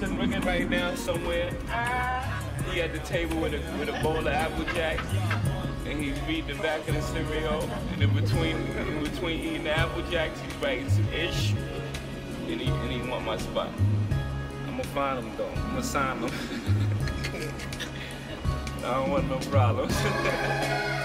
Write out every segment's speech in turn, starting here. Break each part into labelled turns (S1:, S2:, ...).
S1: Right now somewhere. He at the table with a with a bowl of apple jacks, and he's reading the back of the cereal. And in between in between eating the apple jacks, he's writing some ish, and he and he want my spot. I'm gonna find him though. I'm gonna sign him. I don't want no problems.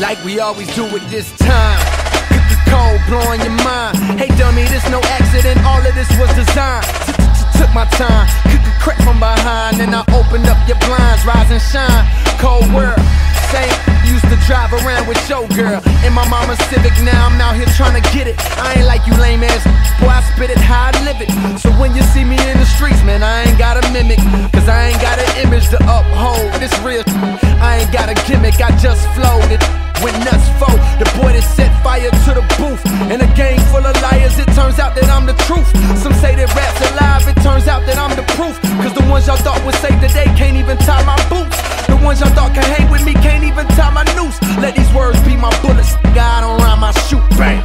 S2: like we always do at this time. Cookie cold, blowing your mind. Hey dummy, this no accident, all of this was designed. Took my time, cook a crack from behind, and I opened up your blinds, rise and shine. Cold world, same used to drive around with your girl in my mama's Civic. Now I'm out here trying to get it. I ain't like you lame ass, boy. I spit it how I live it. So when you see me in the streets, man, I ain't got a mimic, cause I ain't got an image to uphold. This real, I ain't got a gimmick. I just flowed to the booth. In a game full of liars, it turns out that I'm the truth. Some say that rap's alive, it turns out that I'm the proof. Cause the ones y'all thought would save the day can't even tie my boots. The ones y'all thought can hang with me can't even tie my noose. Let these words be my bullets, God don't rhyme my shoot, bang.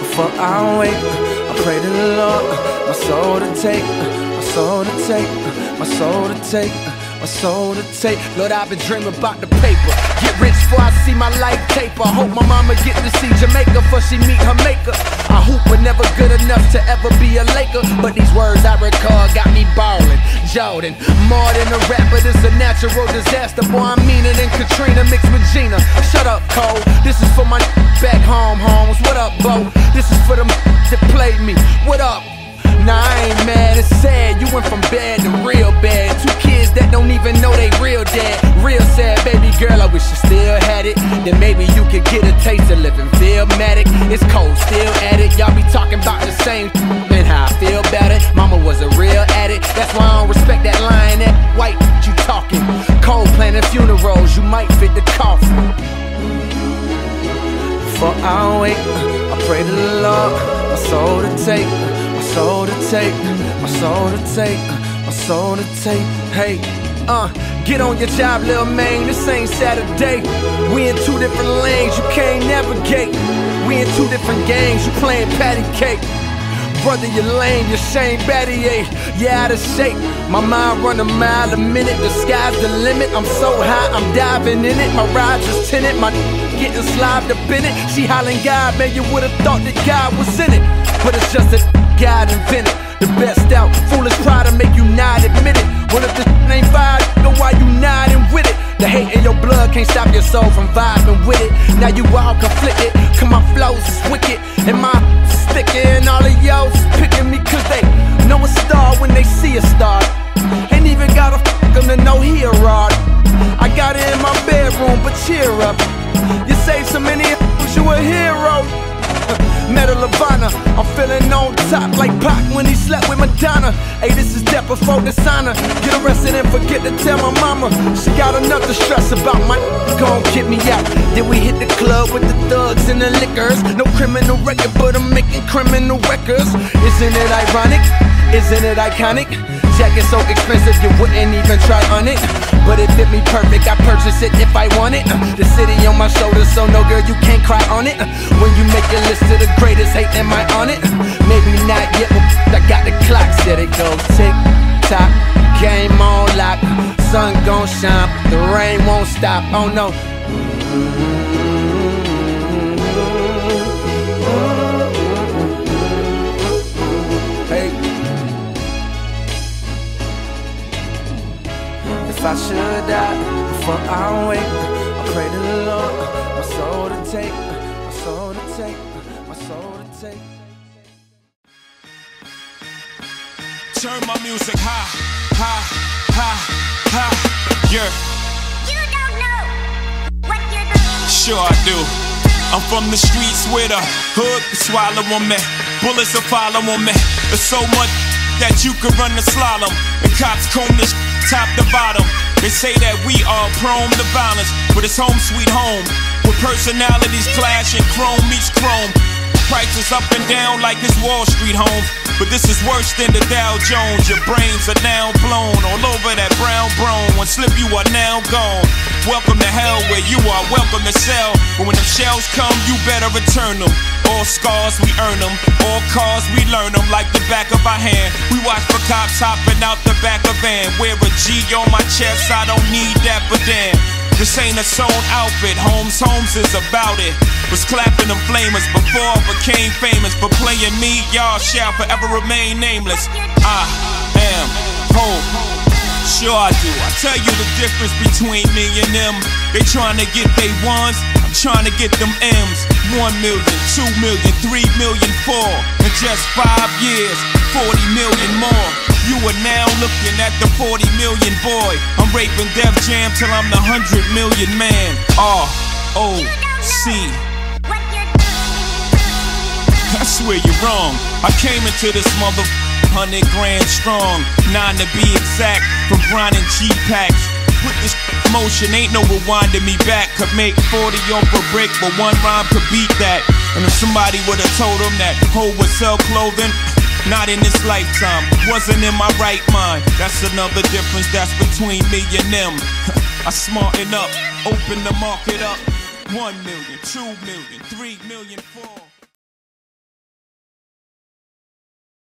S2: Before I wake, I pray to the Lord, my soul to take, my soul to take, my soul to take my soul to take. Lord, I've been dreaming about the paper. Get rich before I see my life taper. Hope my mama get to see Jamaica before she meet her maker. I hope we're never good enough to ever be a Laker. But these words I recall got me ballin'. Jordan, more than a rapper, this a natural disaster. Boy, I'm meaner than Katrina mixed with Gina. Shut up, Cole. This is for my back home, homes. What up, Bo? This is for them that played me. What up? Nah, I ain't mad, it's sad. You went from bad to real bad. Don't even know they real dad. Real sad, baby girl, I wish you still had it. Then maybe you could get a taste of living Philmatic. It's cold, still at it. Y'all be talking about the same and how I feel about it. Mama was a real addict. That's why I don't respect that line that white you talking. Cold planning funerals, you might fit the coffin. Before I wake, I pray to the Lord, my soul to take my soul to take, my soul to take, my soul to take. Hey, uh, get on your job, little man. This ain't Saturday. We in two different lanes, you can't navigate. We in two different games, you playing patty cake. Brother, you're lame, you're Shane Battier. You out of shape. My mind run a mile a minute, the sky's the limit. I'm so high, I'm diving in it. My ride's just tinted, my getting slived up in it. She hollering God, man, you would've thought that God was in it. But it's just that God invented soul from vibing with it. Now you all conflicted, cause my flows is wicked. And my sticky, and all of y'all is picking me cause they know a star when they see a star. Ain't even gotta fuck them to know he a rod. I got it in my bedroom, but cheer up. You saved so many you a hero. Medal of Honor. I'm feeling on top like Pac when he slept with Madonna. Hey, this is before dishonor. Get arrested and forget to tell my mama. She got enough to stress about my gon' get me out. Then we hit the club with the thugs and the liquors. No criminal record, but I'm making criminal records. Isn't it ironic? Isn't it iconic? Jacket so expensive you wouldn't even try on it. But it fit me perfect, I purchase it if I want it. Uh, the city on my shoulders, so no girl, you can't cry on it. Uh, when you make your list of the greatest, hate, am I on it? Uh, maybe not yet, but I got the clock set, it goes tick tock. Game on lock, sun gon' shine, the rain won't stop. Oh no. I should die before I wake, I pray to the Lord, my soul to take, my soul to take, my soul to take.
S3: Turn my music high, high, high, high. Yeah.
S4: You don't know what you're doing.
S3: Sure I do. I'm from the streets where the hood can swallow on me. Bullets will follow on me. There's so much that you could run the slalom. The cops comb this top to bottom. They say that we are prone to violence, but it's home sweet home. With personalities clashing, chrome meets chrome. Prices up and down like it's Wall Street home. But this is worse than the Dow Jones. Your brains are now blown all over brown. One slip, you are now gone. Welcome to hell where you are welcome to sell. But when them shells come, you better return them. All scars, we earn them. All cars, we learn them like the back of our hand. We watch for cops hopping out the back of van. Wear a G on my chest, I don't need that, but damn. This ain't a sewn outfit, Holmes Holmes is about it. Was clapping them flamers before I became famous. For playing me, y'all shall forever remain nameless. I am hope. Sure I do. I tell you the difference between me and them. They trying to get they ones, I'm trying to get them M's. One million, two million, three million, four. In just five years, 40 million more. You are now looking at the 40 million boy. I'm raping Def Jam till I'm the 100 million man. R O C. I swear you're wrong. I came into this mother hundred grand strong, nine to be exact, from grinding G packs. Put this motion, ain't no rewinding me back. Could make 40 off a brick, but one rhyme could beat that. And if somebody would've told him that hoe would sell clothing, not in this lifetime, wasn't in my right mind. That's another difference that's between me and them. I smarten up, open the market up. One million, two million, three million, four.